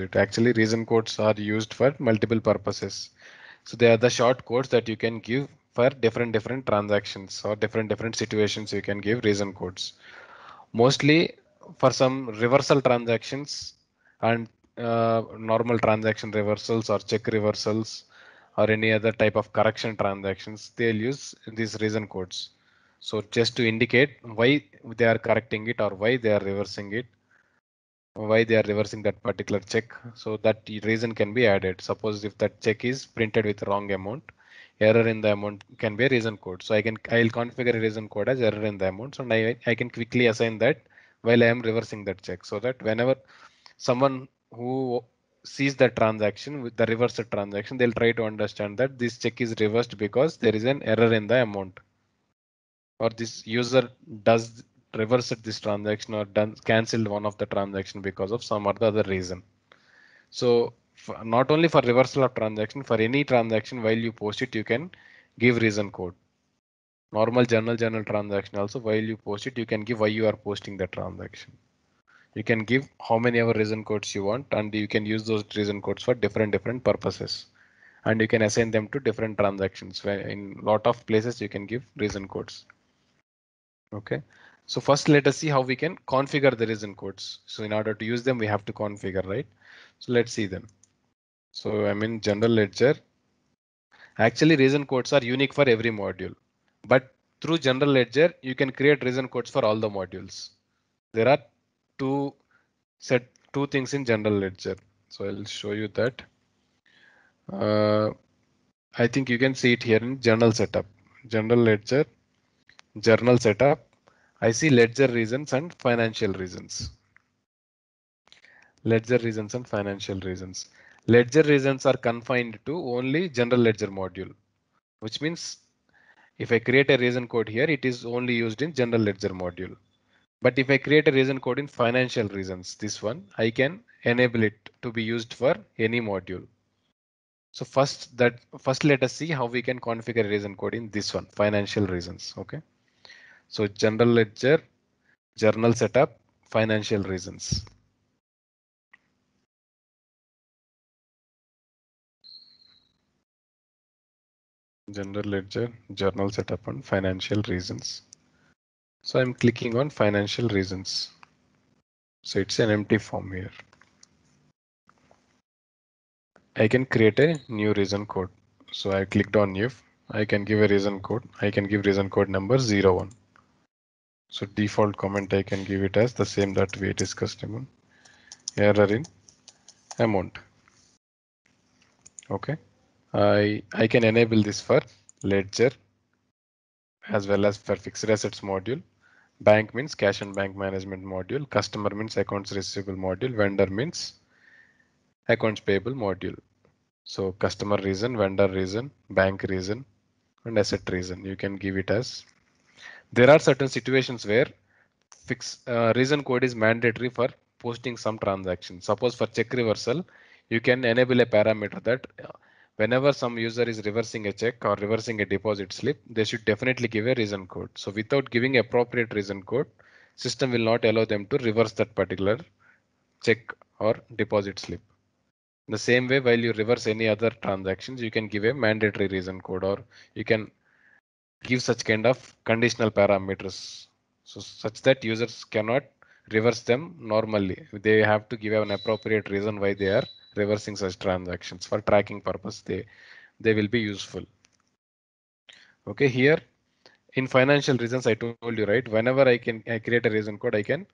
it. Actually, reason codes are used for multiple purposes. So they are the short codes that you can give for different different transactions or different different situations you can give reason codes. Mostly for some reversal transactions and uh, normal transaction reversals or check reversals or any other type of correction transactions, they'll use these reason codes. So just to indicate why they are correcting it or why they are reversing it, why they are reversing that particular check. So that reason can be added. Suppose if that check is printed with wrong amount, error in the amount can be a reason code. So I can I'll configure a reason code as error in the amount. So I, I can quickly assign that while I am reversing that check so that whenever someone who sees the transaction with the reversed transaction, they'll try to understand that this check is reversed because there is an error in the amount or this user does reverse this transaction or done cancelled one of the transaction because of some or the other reason. So not only for reversal of transaction, for any transaction while you post it, you can give reason code. Normal journal journal transaction also while you post it, you can give why you are posting the transaction. You can give how many ever reason codes you want and you can use those reason codes for different different purposes. And you can assign them to different transactions where in lot of places you can give reason codes. Okay, so first let us see how we can configure the reason codes. So in order to use them, we have to configure, right? So let's see them. So I'm in general ledger. Actually, reason codes are unique for every module, but through general ledger, you can create reason codes for all the modules. There are two set two things in general ledger. So I'll show you that. Uh, I think you can see it here in general setup, general ledger, journal setup. I see ledger reasons and financial reasons. Ledger reasons and financial reasons. Ledger reasons are confined to only general ledger module, which means if I create a reason code here, it is only used in general ledger module. But if I create a reason code in financial reasons, this one, I can enable it to be used for any module. So first that first let us see how we can configure reason code in this one, financial reasons. OK, so general ledger, journal setup, financial reasons. General ledger, journal setup and financial reasons. So I'm clicking on financial reasons. So it's an empty form here. I can create a new reason code. So I clicked on new. I can give a reason code. I can give reason code number 01. So default comment I can give it as the same that we discussed about error in amount. OK, I I can enable this for ledger as well as for fixed assets module. Bank means cash and bank management module. Customer means accounts receivable module. Vendor means accounts payable module. So customer reason, vendor reason, bank reason, and asset reason. You can give it as. There are certain situations where fix uh, reason code is mandatory for posting some transaction. Suppose for check reversal, you can enable a parameter that uh, whenever some user is reversing a check or reversing a deposit slip, they should definitely give a reason code. So without giving appropriate reason code, system will not allow them to reverse that particular check or deposit slip. The same way, while you reverse any other transactions, you can give a mandatory reason code or you can give such kind of conditional parameters. So such that users cannot reverse them normally. They have to give an appropriate reason why they are reversing such transactions for tracking purpose they they will be useful okay here in financial reasons i told you right whenever i can I create a reason code i can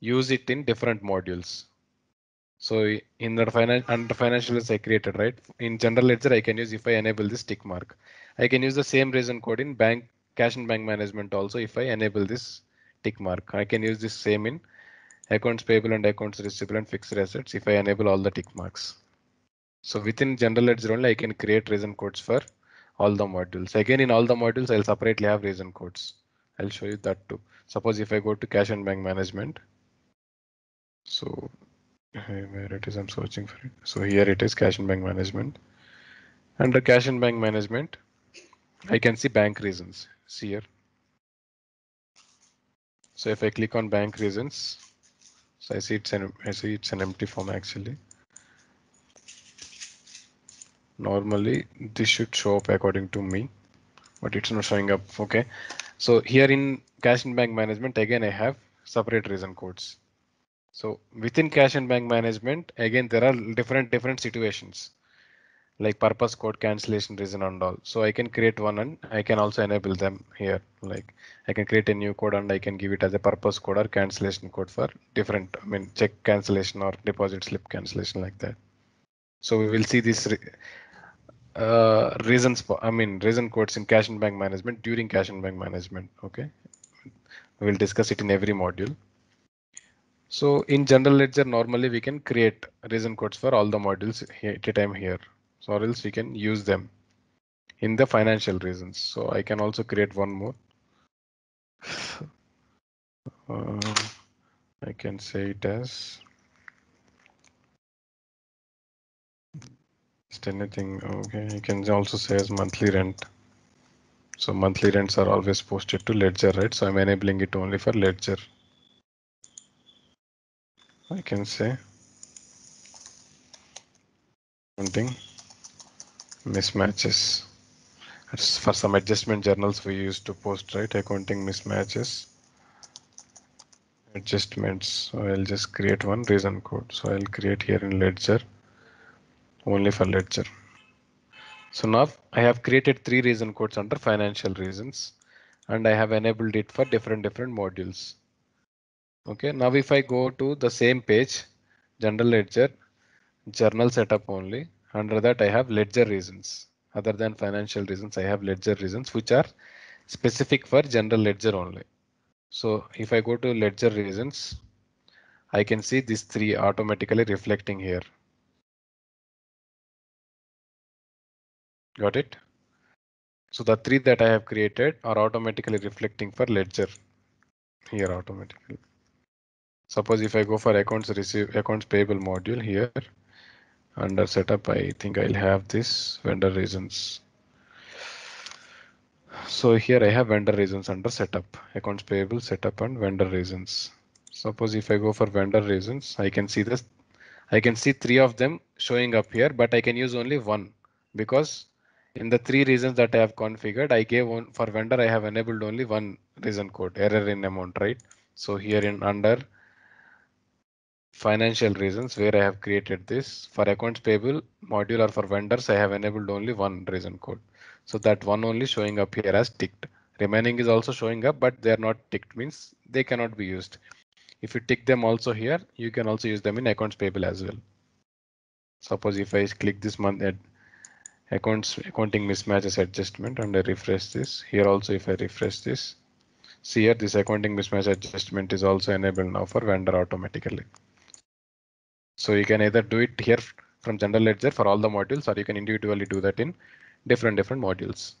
use it in different modules so in the under financials i created right in general ledger i can use if i enable this tick mark i can use the same reason code in bank cash and bank management also if i enable this tick mark i can use this same in accounts payable and accounts receivable and fixed assets if I enable all the tick marks. So within general ledger only I can create reason codes for all the modules. Again, in all the modules, I'll separately have reason codes. I'll show you that too. Suppose if I go to cash and bank management. So where it is, I'm searching for it. So here it is cash and bank management. Under cash and bank management, I can see bank reasons. See here. So if I click on bank reasons, so I see it's an I see it's an empty form actually. normally this should show up according to me but it's not showing up okay so here in cash and bank management again i have separate reason codes so within cash and bank management again there are different different situations like purpose code cancellation reason and all so i can create one and i can also enable them here like i can create a new code and i can give it as a purpose code or cancellation code for different i mean check cancellation or deposit slip cancellation like that so we will see this uh, reasons for, I mean, reason codes in cash and bank management during cash and bank management. Okay, we will discuss it in every module. So in general ledger, normally we can create reason codes for all the modules at a time here. So or else we can use them in the financial reasons. So I can also create one more. Uh, I can say it as just anything. Okay, you can also say as monthly rent. So monthly rents are always posted to ledger, right? So I'm enabling it only for ledger. I can say counting mismatches. It's for some adjustment journals we used to post, right? Accounting mismatches, adjustments. So I'll just create one reason code. So I'll create here in ledger only for ledger. So now I have created three reason codes under financial reasons and I have enabled it for different different modules. Okay, now if I go to the same page, general ledger, journal setup only, under that I have ledger reasons. Other than financial reasons, I have ledger reasons which are specific for general ledger only. So if I go to ledger reasons, I can see these three automatically reflecting here. Got it? So the three that I have created are automatically reflecting for ledger here automatically. Suppose if I go for accounts receive accounts payable module here under setup, I think I'll have this vendor reasons. So here I have vendor reasons under setup, accounts payable setup and vendor reasons. Suppose if I go for vendor reasons, I can see this. I can see three of them showing up here, but I can use only one because in the three reasons that I have configured, I gave one for vendor, I have enabled only one reason code error in amount, right? So here in under financial reasons where I have created this for accounts payable module or for vendors, I have enabled only one reason code. So that one only showing up here as ticked. Remaining is also showing up, but they are not ticked means they cannot be used. If you tick them also here, you can also use them in accounts payable as well. Suppose if I click this month at accounts accounting mismatches adjustment and I refresh this here also if I refresh this see here this accounting mismatch adjustment is also enabled now for vendor automatically. So you can either do it here from general ledger for all the modules or you can individually do that in different different modules.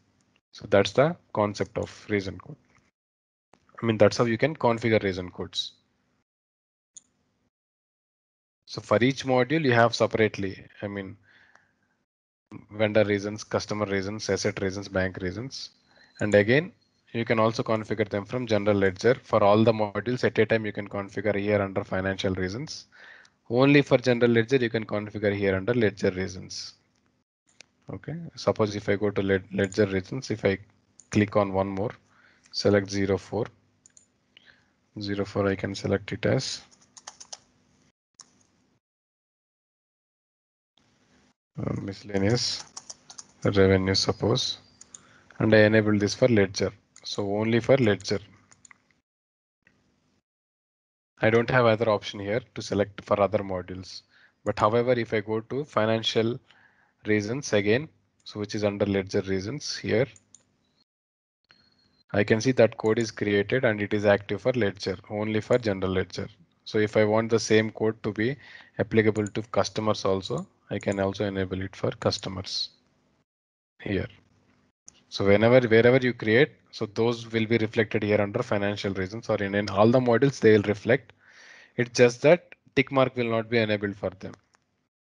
So that's the concept of reason code. I mean that's how you can configure reason codes. So for each module you have separately I mean vendor reasons, customer reasons, asset reasons, bank reasons. And again, you can also configure them from general ledger for all the modules at a time. You can configure here under financial reasons. Only for general ledger, you can configure here under ledger reasons. OK, suppose if I go to ledger reasons, if I click on one more, select 04, 04, I can select it as uh, miscellaneous revenue suppose. And I enable this for ledger. So only for ledger I don't have other option here to select for other modules but however if I go to financial reasons again so which is under ledger reasons here I can see that code is created and it is active for ledger only for general ledger so if I want the same code to be applicable to customers also I can also enable it for customers here. So whenever, wherever you create, so those will be reflected here under financial reasons or in, in all the modules they will reflect. It's just that tick mark will not be enabled for them.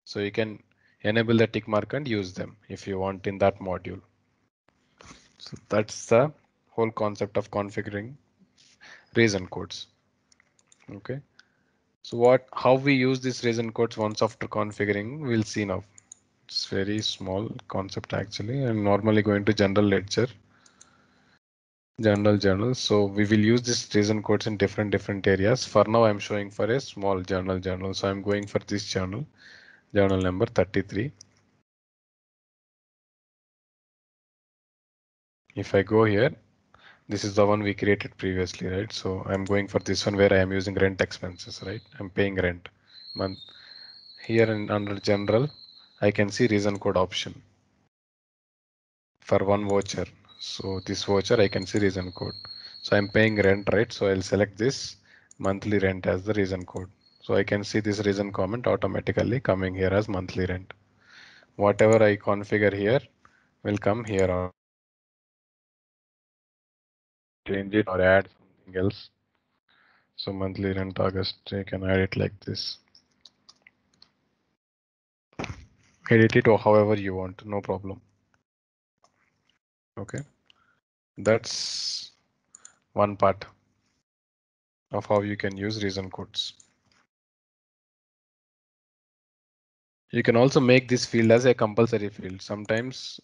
So you can enable the tick mark and use them if you want in that module. So that's the whole concept of configuring reason codes. Okay. So what how we use these reason codes once after configuring we'll see now. It's very small concept actually. I'm normally going to general ledger, general journal. So we will use this reason codes in different different areas. For now, I'm showing for a small journal journal. So I'm going for this journal, journal number 33. If I go here, this is the one we created previously, right? So I'm going for this one where I am using rent expenses, right? I'm paying rent month. Here in under general, I can see reason code option for one voucher. So this voucher, I can see reason code. So I'm paying rent, right? So I'll select this monthly rent as the reason code. So I can see this reason comment automatically coming here as monthly rent. Whatever I configure here will come here on change it or add something else. So monthly rent August, you can add it like this. Edit it or however you want, no problem. Okay, that's one part of how you can use reason codes. You can also make this field as a compulsory field. Sometimes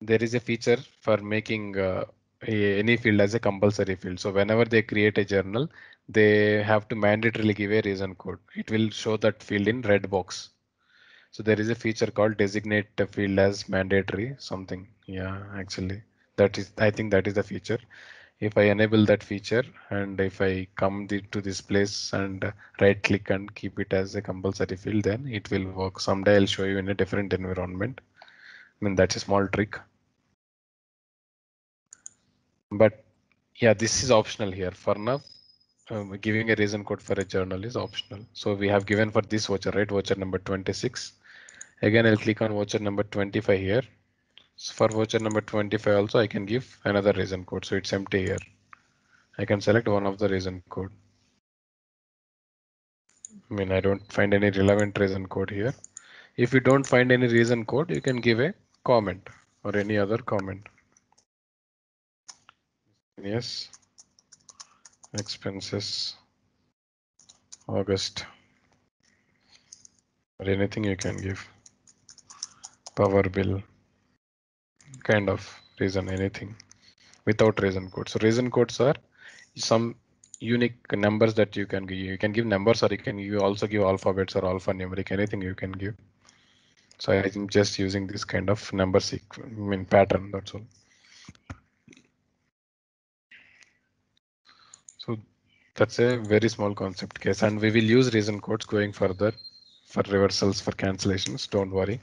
there is a feature for making uh, a, any field as a compulsory field. So whenever they create a journal, they have to mandatorily give a reason code. It will show that field in red box. So there is a feature called designate a field as mandatory something. Yeah, actually that is, I think that is the feature. If I enable that feature and if I come the, to this place and right click and keep it as a compulsory field, then it will work. Someday I'll show you in a different environment. I mean, that's a small trick but yeah, this is optional here for now. Um, giving a reason code for a journal is optional. So we have given for this voucher, right? Voucher number 26. Again, I'll click on voucher number 25 here. So for voucher number 25 also, I can give another reason code. So it's empty here. I can select one of the reason code. I mean, I don't find any relevant reason code here. If you don't find any reason code, you can give a comment or any other comment yes expenses. August. Or anything you can give. Power bill. Kind of reason anything. Without reason code so reason codes are some unique numbers that you can give. You can give numbers or you can you also give alphabets or alphanumeric. Anything you can give. So i'm just using this kind of number sequence I mean pattern that's all So that's a very small concept case and we will use reason codes going further for reversals for cancellations. Don't worry.